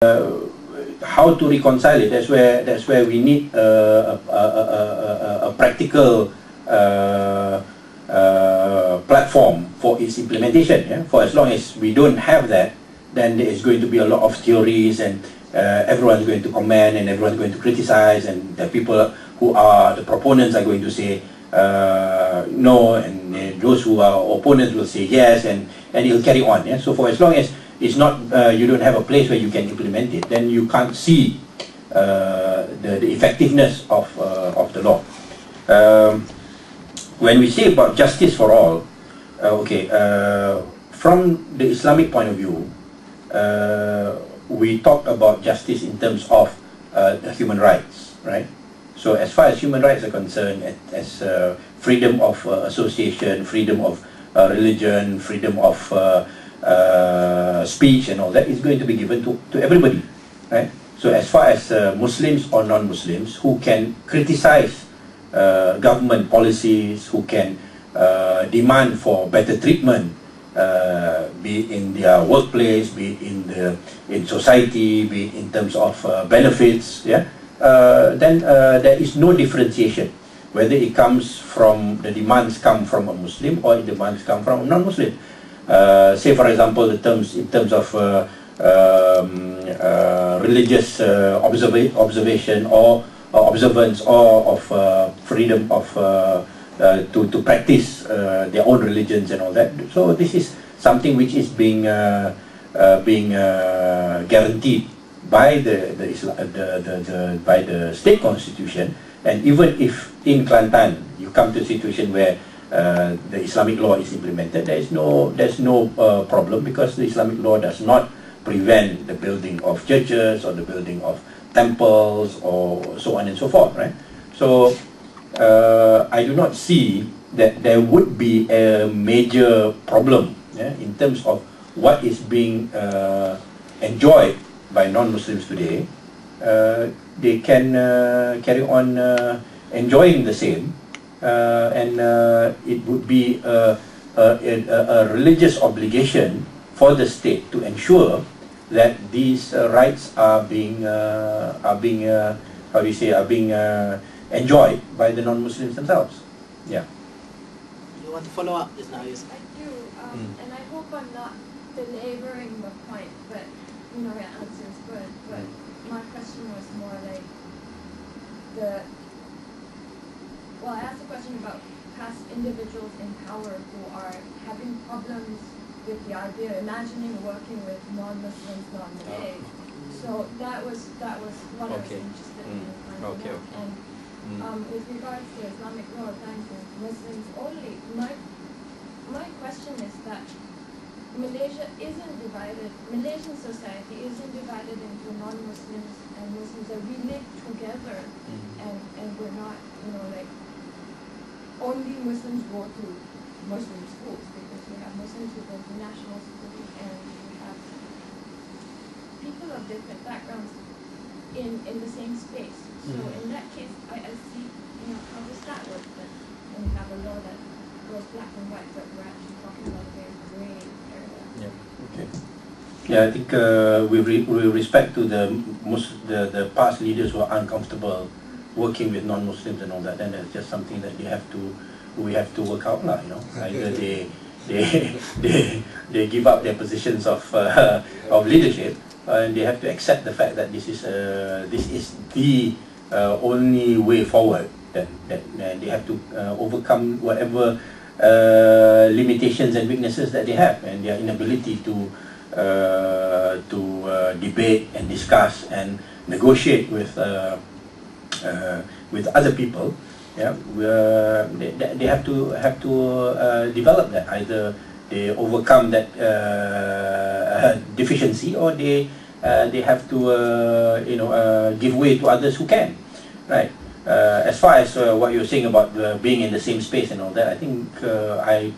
how to reconcile it. That's where that's where we need a, a, a, a practical uh, uh, platform for its implementation. Yeah? For as long as we don't have that, then there is going to be a lot of theories and uh, everyone's going to comment and everyone's going to criticize and the people who are the proponents are going to say uh, no and uh, those who are opponents will say yes and, and it'll carry on. Yeah? So for as long as it's not, uh, you don't have a place where you can implement it, then you can't see uh, the, the effectiveness of, uh, of the law. Um, when we say about justice for all, uh, okay, uh, from the Islamic point of view, uh, we talk about justice in terms of human rights, right? So as far as human rights are concerned, as freedom of association, freedom of religion, freedom of uh, speech and all that is going to be given to, to everybody, right? So as far as uh, Muslims or non-Muslims who can criticize uh, government policies, who can uh, demand for better treatment, uh, be it in their workplace, be it in the in society, be it in terms of uh, benefits, yeah, then there is no differentiation whether it comes from the demands come from a Muslim or the demands come from a non-Muslim. Uh, say for example the terms in terms of uh, um, uh, religious uh, observa observation or observance or of freedom of to, to practice their own religions and all that. So this is something which is being being guaranteed by the the, the, the, the by the state constitution and even if in Kelantan you come to a situation where uh, the Islamic law is implemented, there is no there's no uh, problem because the Islamic law does not prevent the building of churches or the building of temples or so on and so forth, right? So uh, I do not see that there would be a major problem yeah, in terms of what is being uh, enjoyed by non-Muslims today. Uh, they can uh, carry on enjoying the same uh, and uh, it would be a, a, a, religious obligation for the state to ensure that these uh, rights are being are being how do you say are being enjoyed by the non-Muslims themselves. Yeah. You want to follow up this now? Yes. I do, um, mm. and I hope I'm not belaboring the point, but you know your answer is good. But mm. my question was more like the well, I asked a question about PAS individuals in power who are having problems with the idea, imagining working with non-Muslims, non-Malay. So that was that was what okay. I was interested mm. in finding okay, out. And mm. um, with regards to Islamic law applying to Muslims only, my my question is that Malaysia isn't divided. Malaysian society isn't divided into non-Muslims and Muslims. That we live together, mm. and and we're not, you know, like only Muslims go to Muslim schools because we have Muslims who go to national schools and we have people of different backgrounds in, in the same space. So mm. in that case, I, I see, you know, how does that work then? When we have a law that goes black and white, but we're actually talking about a very gray area. Yeah, okay. Yeah, I think uh, with, re with respect to the, most, the the PAS leaders who are uncomfortable working with non-Muslims and all that, then it's just something that you have to, we have to work out lah, you know. Either they, they, they, they give up their positions of, uh, of leadership, uh, and they have to accept the fact that this is, uh, this is the uh, only way forward. That, that they have to uh, overcome whatever uh, limitations and weaknesses that they have, and their inability to to debate and discuss and negotiate with uh, uh, with other people, yeah, they, they have to have to uh, develop that either they overcome that uh, deficiency or they they have to you know give way to others who can, right? Uh, as far as uh, what you're saying about uh, being in the same space and all that, I think I,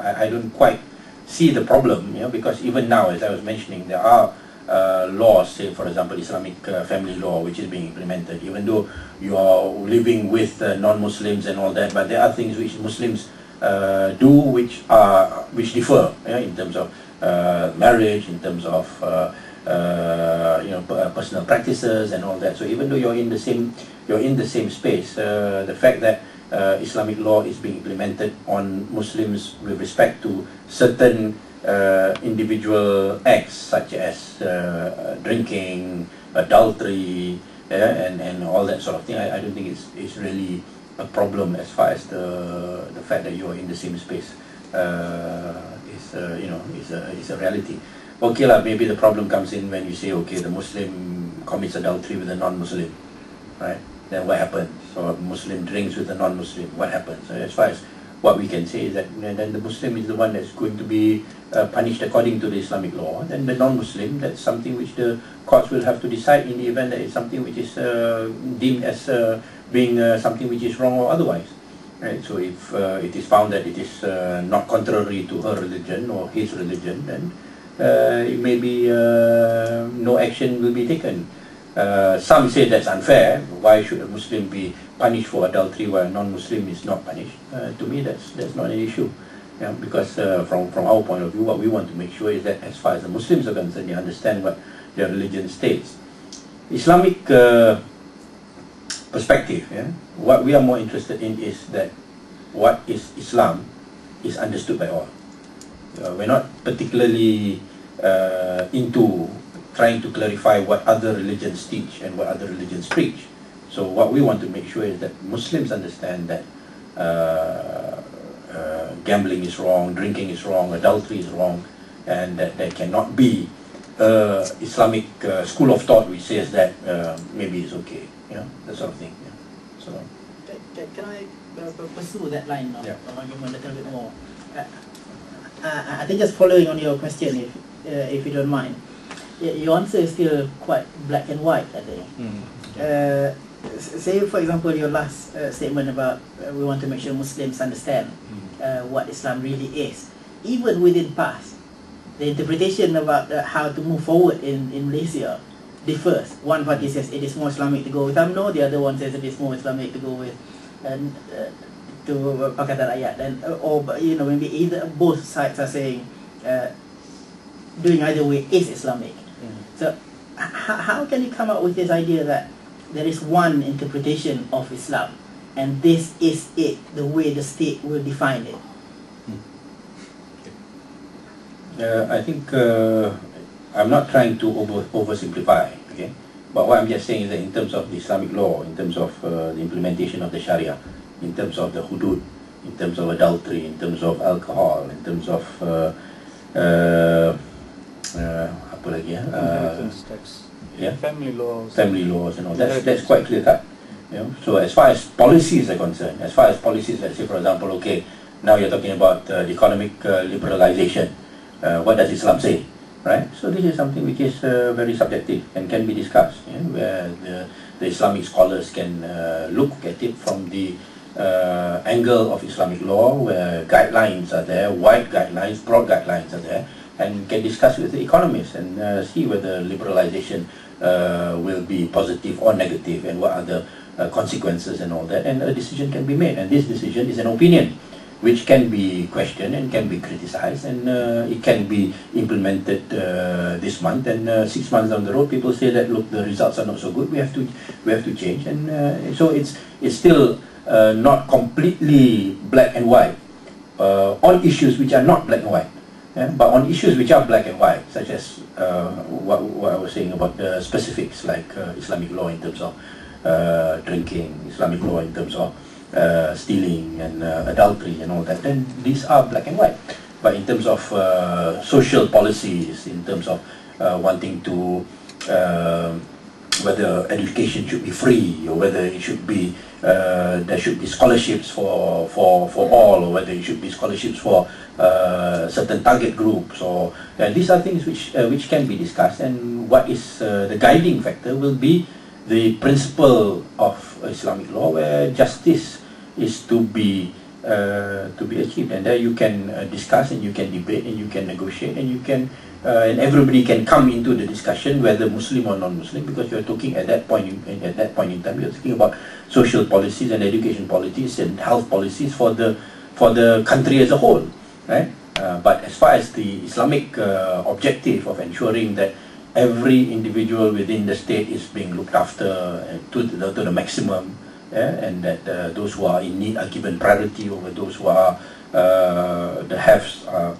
I, I don't quite see the problem, you know, because even now, as I was mentioning, there are uh, laws, say for example Islamic uh, family law which is being implemented, even though you are living with uh, non-Muslims and all that, but there are things which Muslims uh, do which are which differ yeah, in terms of uh, marriage, in terms of uh, know, uh, personal practices and all that. So even though you're in the same, you're in the same space, uh, the fact that uh, Islamic law is being implemented on Muslims with respect to certain uh, individual acts such as uh, drinking, adultery, yeah, and, and all that sort of thing, I, I don't think it's, it's really a problem as far as the, the fact that you're in the same space uh, is, uh, you know, is a, is a reality. Okay, lah, maybe the problem comes in when you say, okay, the Muslim commits adultery with a non-Muslim, right? Then what happens? A Muslim drinks with a non-Muslim, what happens? As far as what we can say is that then the Muslim is the one that's going to be uh, punished according to the Islamic law. Then the non-Muslim, that's something which the courts will have to decide in the event that it's something which is uh, deemed as uh, being uh, something which is wrong or otherwise. Right? So if uh, it is found that it is uh, not contrary to her religion or his religion, then it may be no action will be taken. Uh, some say that's unfair. Why should a Muslim be punished for adultery while a non-Muslim is not punished? Uh, to me, that's that's not an issue. Yeah, because uh, from from our point of view, what we want to make sure is that as far as the Muslims are concerned, they understand what their religion states. Islamic uh, perspective, yeah, what we are more interested in is that what is Islam is understood by all. Uh, we're not particularly uh, into trying to clarify what other religions teach and what other religions preach. So what we want to make sure is that Muslims understand that uh, uh, gambling is wrong, drinking is wrong, adultery is wrong, and that there cannot be uh, Islamic uh, school of thought which says that uh, maybe it's okay, you know, that sort of thing. Yeah. So, Can, can, I uh, pursue that line of Yeah. argument a little bit more? I think just following on your question, if uh, if you don't mind, your answer is still quite black and white. I think. Uh, say, for example, your last uh, statement about uh, we want to make sure Muslims understand uh, what Islam really is. Even within PAS, the interpretation about uh, how to move forward in, in Malaysia differs. One party says it is more Islamic to go with UMNO, the other one says it is more Islamic to go with and uh, to Pakatan Rakyat. And, uh, or, you know, maybe either both sides are saying uh, doing either way is Islamic. So how can you come up with this idea that there is one interpretation of Islam and this is it, the way the state will define it? Uh, I think uh, I'm not trying to over oversimplify, okay? But what I'm just saying is that in terms of the Islamic law, in terms of uh, the implementation of the Sharia, in terms of the hudud, in terms of adultery, in terms of alcohol, in terms of uh, uh, ya? Uh, tax, yeah, family laws. family laws and all. That's that's quite clear cut. You know? So as far as policies are concerned, as far as policies, let's say for example, okay, now you're talking about uh, economic uh, liberalization. Uh, what does Islam say? Right. So this is something which is uh, very subjective and can be discussed, yeah? where the, the Islamic scholars can uh, look at it from the uh, angle of Islamic law, where guidelines are there, wide guidelines, broad guidelines are there, and can discuss with the economists and uh, see whether liberalization uh, will be positive or negative and what are the uh, consequences and all that. And a decision can be made. And this decision is an opinion which can be questioned and can be criticized. And uh, it can be implemented uh, this month. And uh, six months down the road people say that look the results are not so good. We have to we have to change. And so it's it's still not completely black and white. On issues which are not black and white yeah? but on issues which are black and white such as uh, what, what I was saying about the specifics like uh, Islamic law in terms of uh, drinking Islamic law in terms of uh, stealing and uh, adultery and all that, then these are black and white. But in terms of uh, social policies, in terms of uh, wanting to uh, whether education should be free or whether it should be uh, there should be scholarships for for for all or whether it should be scholarships for uh, certain target groups or these are things which uh, which can be discussed and what is uh, the guiding factor will be the principle of Islamic law where justice is to be uh, to be achieved. And there you can uh, discuss and you can debate and you can negotiate and you can uh, and everybody can come into the discussion whether Muslim or non-Muslim because you're talking at that point in, at that point in time. You're talking about social policies and education policies and health policies for the for the country as a whole right? Uh, but as far as the Islamic uh, objective of ensuring that every individual within the state is being looked after to the, to the maximum, and that uh, those who are in need are given priority over those who are uh, the haves are